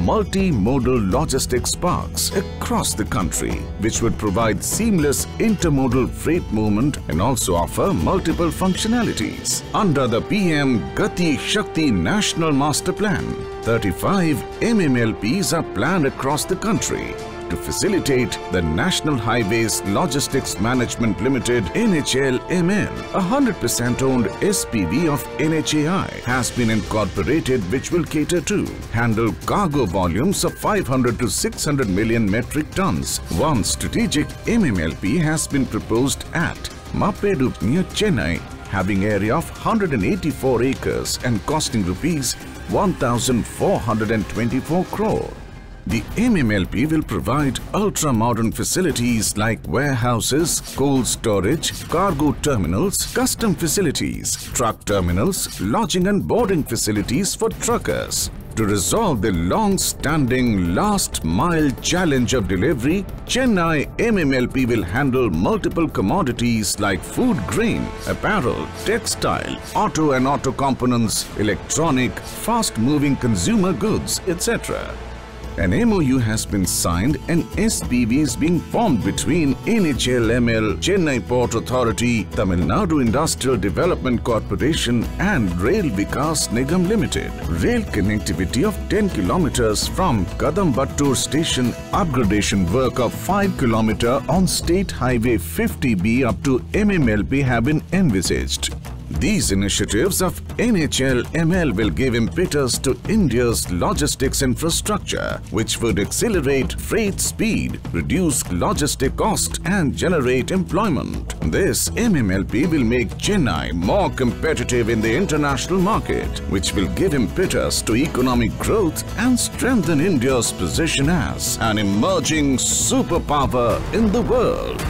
multimodal logistics parks across the country, which would provide seamless intermodal freight movement and also offer multiple functionalities. Under the PM Gati Shakti National Master Plan, 35 MMLPs are planned across the country to facilitate the National Highways Logistics Management Limited NHLML, a 100% owned SPV of NHAI, has been incorporated which will cater to handle cargo volumes of 500 to 600 million metric tons. One strategic MMLP has been proposed at Mappedu near Chennai having area of 184 acres and costing rupees 1424 crore. The MMLP will provide ultra-modern facilities like warehouses, cold storage, cargo terminals, custom facilities, truck terminals, lodging and boarding facilities for truckers. To resolve the long-standing last-mile challenge of delivery, Chennai MMLP will handle multiple commodities like food grain, apparel, textile, auto and auto components, electronic, fast-moving consumer goods, etc. An MOU has been signed and SPV is being formed between NHLML, Chennai Port Authority, Tamil Nadu Industrial Development Corporation and Rail Vikas Nigam Limited. Rail connectivity of 10 kilometers from Kadambattur station, upgradation work of 5 kilometer on State Highway 50B up to MMLP have been envisaged. These initiatives of NHL ML will give impetus to India's logistics infrastructure, which would accelerate freight speed, reduce logistic cost and generate employment. This MMLP will make Chennai more competitive in the international market, which will give impetus to economic growth and strengthen India's position as an emerging superpower in the world.